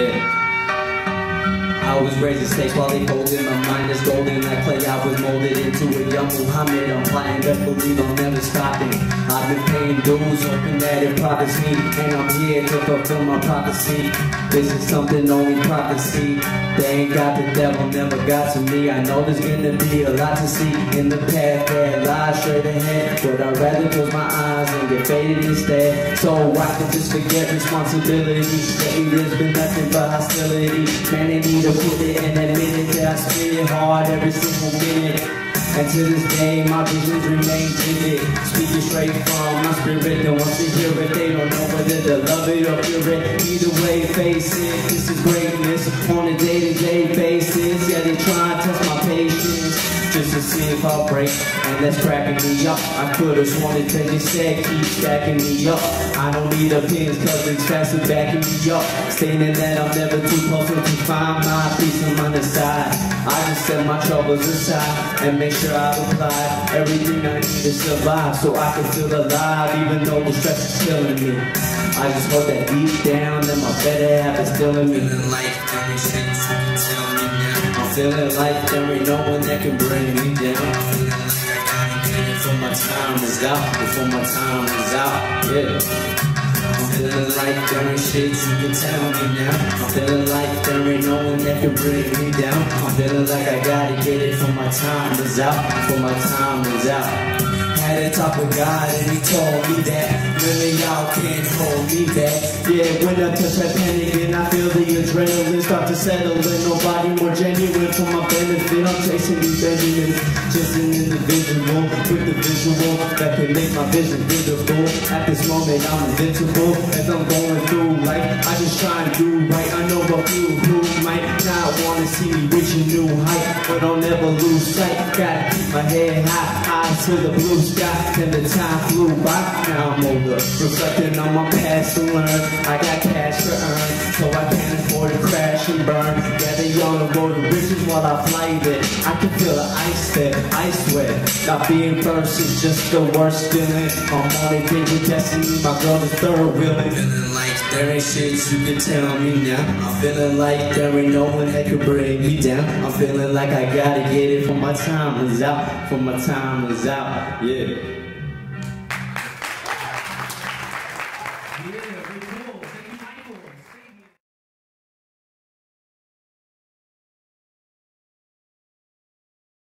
I was raised to stay quality golden. My mind young Muhammad. I'm flying, best believe I'm never stopping. I've been paying dues, hoping that it profits me. And I'm here to fulfill my prophecy. This is something only prophecy. They ain't got the devil, never got to me. I know there's gonna be a lot to see in the path that lies straight ahead. But I'd rather close my eyes and get faded instead. So I can just forget responsibility. There's been nothing but hostility. Man, they need to put it and admit it that I spit it hard every single minute. And to this day, my visions remain vivid. Speaking straight from my spirit, and once they hear it, they don't know whether to love it or fear it. Either way, face it, this is greatness on a day-to-day basis. See if I'll break. And that's cracking me up. I could've sworn it till you said keep stacking me up. I don't need opinions cause it's faster backing me up. Stating that I'm never too close to find my peace on the side. I just set my troubles aside and make sure I've applied everything I need to survive so I can feel alive even though the stress is killing me. I just hope that deep down that my better half is still in me. Like every feeling like there ain't no one that can bring me down. Before my time is out, before my time is out, yeah. I'm feeling like there ain't shit you can tell me now. I'm feeling like there ain't no one that can bring me down. I'm feeling like I gotta get it before my time is out, before my time is out. Had a talk with God and he told me that of y'all can't hold me back. Yeah, I touch that panic and I feel start to settle in. Nobody more genuine for my benefit. I'm chasing these Benjamins, just an individual with the visual that can make my vision visible. At this moment, I'm invincible as I'm going through life. I just try and do right. I know a few who might not wanna see me reach a new height, but I'll never lose sight. Gotta keep my head high, eyes to the blue sky. And the time flew by. Now I'm older, reflecting on my past to learn. I got cash to earn, so and burn. Gather on the road to riches while I flight it. I can feel the ice there, I swear. Not being first is just the worst feeling. I'm on a date with destiny, my girl is third wheeling. Feeling like There ain't shit you can tell me now. I'm feeling like there ain't no one that can bring me down. I'm feeling like I gotta get it for my time is out. For my time is out. Yeah.